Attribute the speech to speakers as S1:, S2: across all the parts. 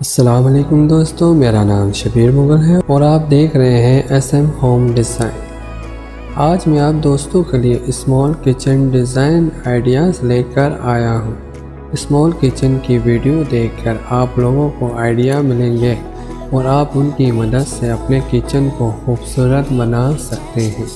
S1: असलकुम दोस्तों, मेरा नाम शबीर मुगल है और आप देख रहे हैं एस एम होम डिज़ाइन आज मैं आप दोस्तों के लिए स्मॉल किचन डिज़ाइन आइडियाज़ लेकर आया हूँ। स्मॉल किचन की वीडियो देखकर आप लोगों को आइडिया मिलेंगे और आप उनकी मदद से अपने किचन को खूबसूरत बना सकते हैं।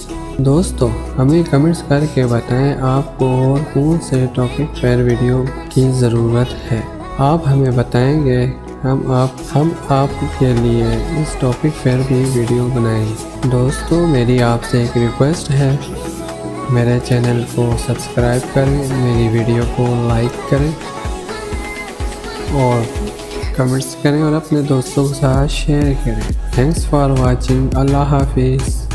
S1: दोस्तों, हमें कमेंट्स करके बताएँ आपको और कौन से टॉपिक पर वीडियो की ज़रूरत है। आप हमें बताएँगे हम आप, हम आपके लिए इस टॉपिक पर भी वीडियो बनाएँगे दोस्तों, मेरी आपसे एक रिक्वेस्ट है। मेरे चैनल को सब्सक्राइब करें, मेरी वीडियो को लाइक करें और कमेंट्स करें और अपने दोस्तों के साथ शेयर करें। थैंक्स फॉर वाचिंग अल्लाह हाफिज़।